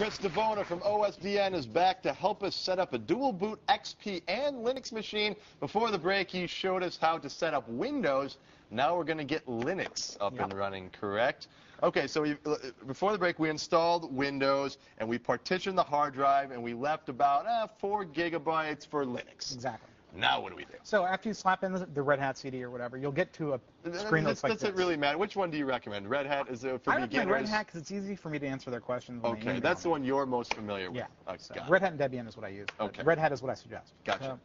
Chris DiBona from OSDN is back to help us set up a dual boot XP and Linux machine. Before the break, he showed us how to set up Windows. Now we're going to get Linux up Yep. and running, correct? Okay, so we, uh, before the break, we installed Windows and we partitioned the hard drive and we left about uh, four gigabytes for Linux. Exactly. Now what do we do? So after you slap in the, the Red Hat CD or whatever, you'll get to a screen that Does like does it really matter? Which one do you recommend? Red Hat is it for I recommend beginners? Red Hat because it's easy for me to answer their questions. Okay, email that's the one you're most familiar with. Yeah. Oh, So. Red Hat and Debian is what I use. Okay. Red Hat is what I suggest. Gotcha. So,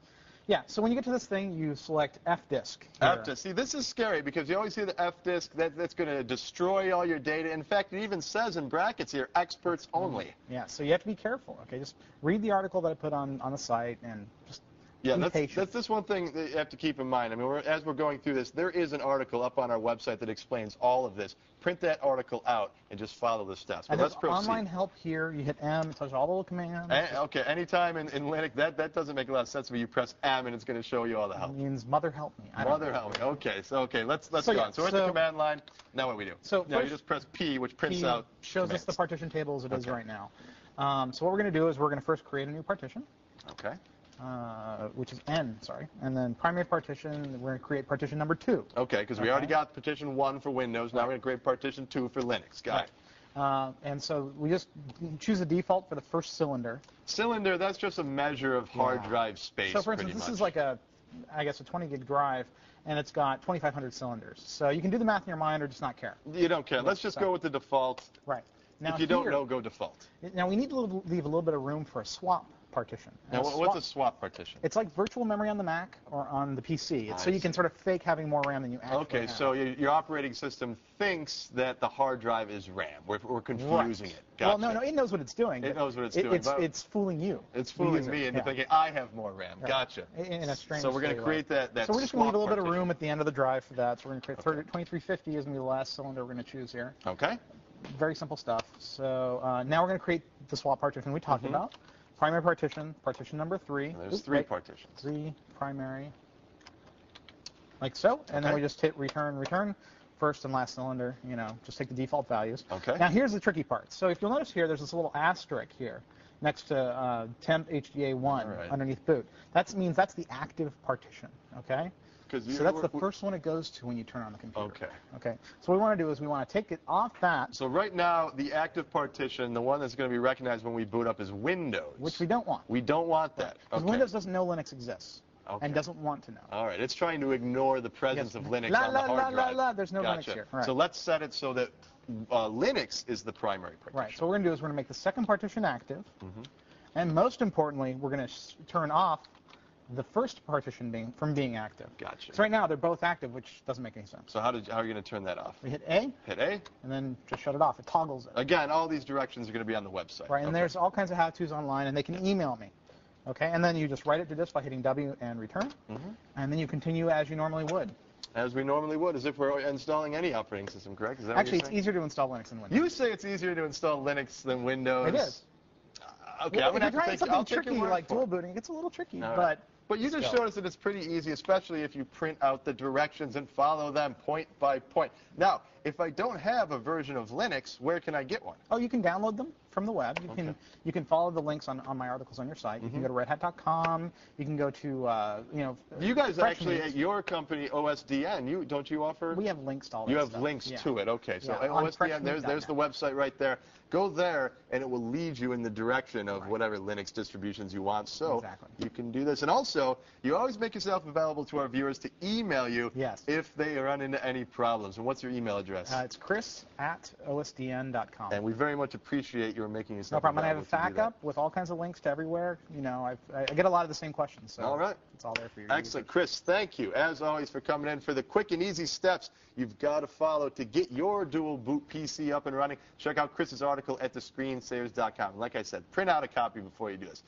yeah. So when you get to this thing, you select F disk. F disk. See, this is scary because you always hear the F disk. That, that's going to destroy all your data. In fact, it even says in brackets here, experts only. Yeah. So you have to be careful. Okay. Just read the article that I put on on the site and just Yeah, that's, that's this one thing that you have to keep in mind. I mean, we're, as we're going through this, there is an article up on our website that explains all of this. Print that article out and just follow the steps. But and let's proceed. online help here. You hit M, it tells you all the little commands. A- okay, anytime in, in Linux, that, that doesn't make a lot of sense to me. You press M and it's going to show you all the It help. means mother help me. I Mother help me. Okay, so okay, let's let's So, go yeah, on. So we're at the command line. Now what do we do? So now you just press P, which prints He out shows us the partition table as it is Okay. right now. Um, so what we're going to do is we're going to first create a new partition, Okay. Uh, which is N, sorry, and then primary partition. We're going to create partition number two. Okay, because we Okay. already got partition one for Windows. Now we're going to create partition two for Linux. Got it. Uh, and so we just choose a default for the first cylinder. Cylinder, that's just a measure of hard Yeah. drive space. So for instance, this is like a, I guess, a 20 gig drive, and it's got 2,500 cylinders. So you can do the math in your mind or just not care. You don't care. Let's just So- go with the default. Right. Now if you don't know, go default. Now we need to leave a little bit of room for a swap partition. Now, And what's a swap partition? It's like virtual memory on the Mac or on the PC. It's I so you can sort of fake having more RAM than you actually Okay, have. Okay, so your, operating system thinks that the hard drive is RAM. We're, we're confusing Right. it. Gotcha. Well, no, no, it knows what it's doing. It knows what it's it- doing, It's, it's fooling you. It's fooling me into Yeah. thinking I have more RAM. Right. Gotcha. In, a strange So we're going to create that, that So we're just going to leave a little bit of room at the end of the drive for that. So we're going to create Okay. 30, 2350 is going to be the last cylinder we're going to choose here. Okay. Very simple stuff. So uh, now we're going to create the swap partition we talked Mhm. about. Primary partition, partition number three. And there's three wait. partitions. Three primary, like so. And then we just hit return, return, first and last cylinder. You know, just take the default values. Okay. Now here's the tricky part. So if you'll notice here, there's this little asterisk here next to uh, temp HDA1 All right. underneath boot. That means that's the active partition. okay? So that's the first one it goes to when you turn on the computer. Okay. Okay. So what we want to do is we want to take it off that, So right now, the active partition, the one that's going to be recognized when we boot up is Windows. which we don't want. We don't want that. Because Okay. Windows doesn't know Linux exists Okay. and doesn't want to know. All right, it's trying to ignore the presence Yes. of Linux La, on la, the la, hard la, drive. la, there's no Linux here. Right. So let's set it so that uh, Linux is the primary partition. Right. So what we're going to do is we're going to make the second partition active, Mm-hmm. and most importantly, we're going to turn off the first partition being from being active. Gotcha. So right now they're both active, which doesn't make any sense. So how, did, how are you going to turn that off? We hit A Hit A. and then just shut it off. It toggles it. Again, all these directions are going to be on the website. Right. And Okay. there's all kinds of how-tos online, and they can email me. Okay. And then you just write it to disk by hitting W and return, Mhm. and then you continue as you normally would. As we normally would, as if we're installing any operating system, correct? Is that Actually, it's easier to install Linux than Windows. You say it's easier to install Linux than Windows. It is. Uh, Okay, Well, I'm going if to have to take, something I'll tricky like dual booting, it gets a little tricky, right. but But you just Let's showed us that it's pretty easy, especially if you print out the directions and follow them point by point. Now, if I don't have a version of Linux, where can I get one? Oh, you can download them from the web. You can you can follow the links on, on my articles on your site. You can go to redhat.com. You can go to uh, you know. You guys actually News. at your company OSDN, you don't you offer? we have links to all. you have stuff. links Yeah. to it. Okay, so Yeah, OSDN, there's there's the website right there. Go there, and it will lead you in the direction of Right. whatever Linux distributions you want. So Exactly. you can do this, and also you always make yourself available to our viewers to email you Yes. if they run into any problems. And what's your email address? Uh, it's Chris at osdn.com. and we very much appreciate your making yourself no problem. And I have a available to do that. backup with all kinds of links to everywhere. You know, I've, I I get a lot of the same questions. So All right. It's all there for you. Excellent. Chris, thank you, as always, for coming in for the quick and easy steps you've got to follow to get your dual boot PC up and running. Check out Chris's article at thescreensavers.com. Like I said, print out a copy before you do this.